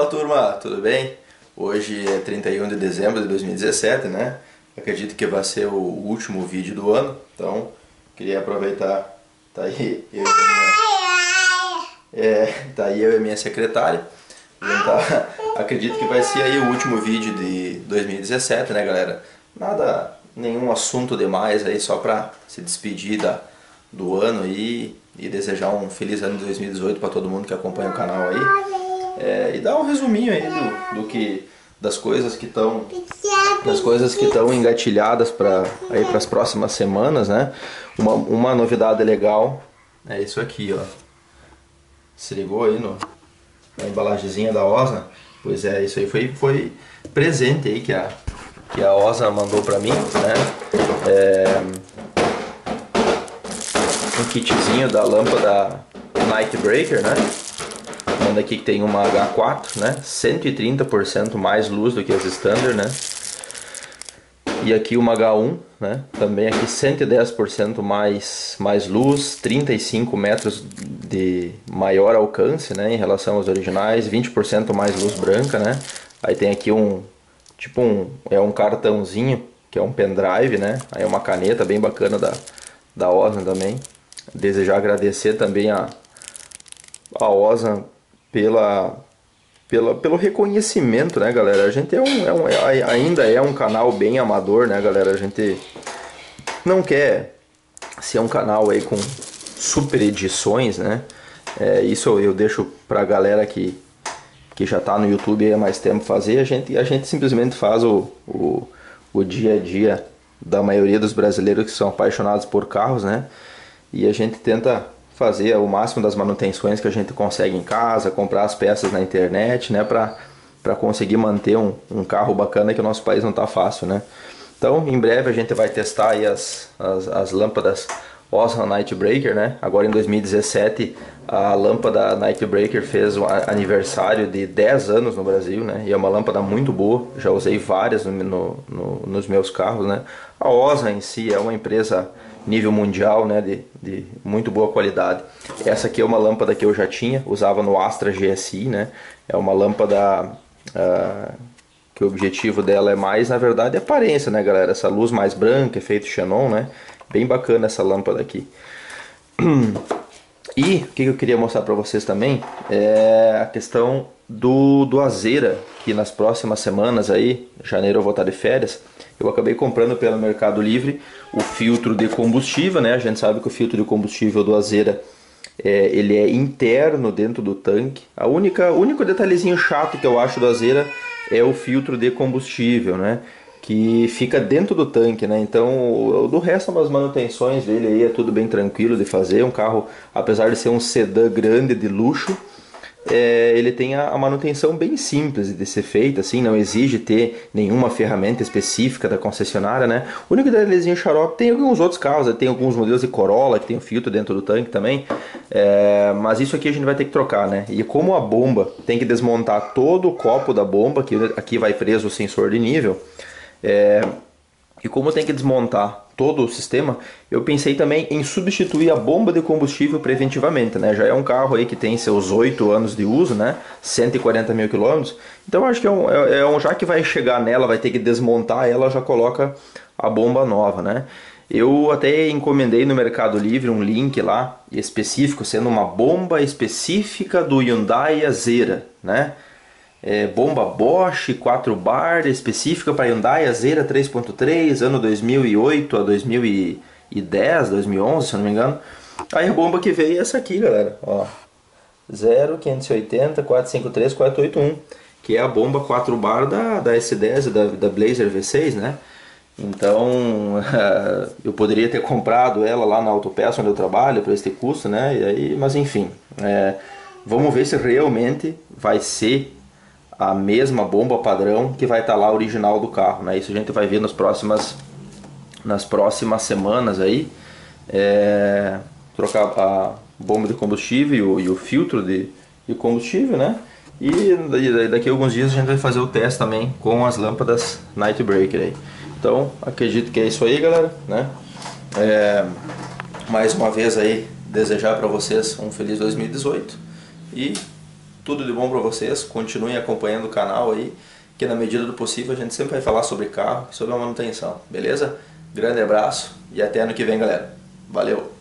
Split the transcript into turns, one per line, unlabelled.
Fala turma, tudo bem? Hoje é 31 de dezembro de 2017, né? Acredito que vai ser o último vídeo do ano, então queria aproveitar, tá aí eu e minha, é, tá aí eu e minha secretária. Tá, acredito que vai ser aí o último vídeo de 2017, né galera? Nada, nenhum assunto demais aí, só pra se despedir da, do ano e, e desejar um feliz ano de 2018 para todo mundo que acompanha o canal aí. É, e dar um resuminho aí do, do que das coisas que estão das coisas que estão engatilhadas para aí para as próximas semanas, né? Uma, uma novidade legal é isso aqui, ó. Se ligou aí no, na embalagemzinha da Osna? Pois é, isso aí foi, foi presente aí que a, que a Osna mandou para mim, né? É, um kitzinho da lâmpada Night Breaker, né? Aqui que tem uma H4, né? 130% mais luz do que as standard, né? E aqui uma H1, né? Também aqui 110% mais, mais luz, 35 metros de maior alcance, né? Em relação aos originais, 20% mais luz branca, né? Aí tem aqui um, tipo um, é um cartãozinho, que é um pendrive, né? Aí uma caneta bem bacana da, da Osmo também. Desejar agradecer também a, a Osmo pela, pela, pelo reconhecimento, né, galera? A gente é um, é um, é, ainda é um canal bem amador, né, galera? A gente não quer ser um canal aí com super edições, né? É, isso eu deixo pra galera que, que já tá no YouTube há mais tempo fazer. A gente, a gente simplesmente faz o, o, o dia a dia da maioria dos brasileiros que são apaixonados por carros, né? E a gente tenta fazer o máximo das manutenções que a gente consegue em casa, comprar as peças na internet, né, para conseguir manter um, um carro bacana que o nosso país não está fácil, né. Então, em breve a gente vai testar aí as, as, as lâmpadas Osram Night Breaker, né? Agora em 2017 a lâmpada Night Breaker fez o aniversário de 10 anos no Brasil, né? E é uma lâmpada muito boa, já usei várias no, no, nos meus carros, né? A Osram em si é uma empresa nível mundial, né, de, de muito boa qualidade. Essa aqui é uma lâmpada que eu já tinha, usava no Astra GSI, né, é uma lâmpada uh, que o objetivo dela é mais, na verdade, aparência, né, galera, essa luz mais branca, efeito xenon, né, bem bacana essa lâmpada aqui. E o que eu queria mostrar para vocês também é a questão do, do Azeira, que nas próximas semanas aí, janeiro eu vou estar de férias, eu acabei comprando pelo Mercado Livre o filtro de combustível, né? A gente sabe que o filtro de combustível do Azeira é, ele é interno dentro do tanque. A única, o único detalhezinho chato que eu acho do Azeira é o filtro de combustível, né? Que fica dentro do tanque, né? Então, do resto das manutenções dele aí é tudo bem tranquilo de fazer. Um carro, apesar de ser um sedã grande de luxo, é, ele tem a, a, manutenção bem simples de ser feita, assim, não exige ter nenhuma ferramenta específica da concessionária, né? O único detalhezinho xarope tem alguns outros carros, tem alguns modelos de Corolla que tem o filtro dentro do tanque também, é, mas isso aqui a gente vai ter que trocar, né? E como a bomba tem que desmontar todo o copo da bomba, que aqui vai preso o sensor de nível, é, e como tem que desmontar todo o sistema, eu pensei também em substituir a bomba de combustível preventivamente, né? Já é um carro aí que tem seus 8 anos de uso, né? 140 mil quilômetros. Então acho que é um, é, é um, já que vai chegar nela, vai ter que desmontar ela, já coloca a bomba nova, né? Eu até encomendei no Mercado Livre um link lá específico, sendo uma bomba específica do Hyundai Azera, né? É, bomba Bosch 4 bar específica para Hyundai Azera 3.3 ano 2008 a 2010, 2011 se eu não me engano. Aí a bomba que veio é essa aqui, galera, ó. 0580 453 481, que é a bomba 4 bar da, da S10 da, da Blazer V6, né? Então, eu poderia ter comprado ela lá na Autopeça onde eu trabalho para este custo, né? E aí, mas enfim, é, vamos ver se realmente vai ser a mesma bomba padrão que vai estar tá lá original do carro, né? Isso a gente vai ver nas próximas nas próximas semanas aí. É, trocar a bomba de combustível e o, e o filtro de, de, combustível, né? E daqui a alguns dias a gente vai fazer o teste também com as lâmpadas Night Breaker aí. Então, acredito que é isso aí, galera, né? É, mais uma vez aí desejar para vocês um feliz 2018 e tudo de bom para vocês, continuem acompanhando o canal aí, que na medida do possível a gente sempre vai falar sobre carro, sobre a manutenção, beleza? Grande abraço e até ano que vem, galera. Valeu!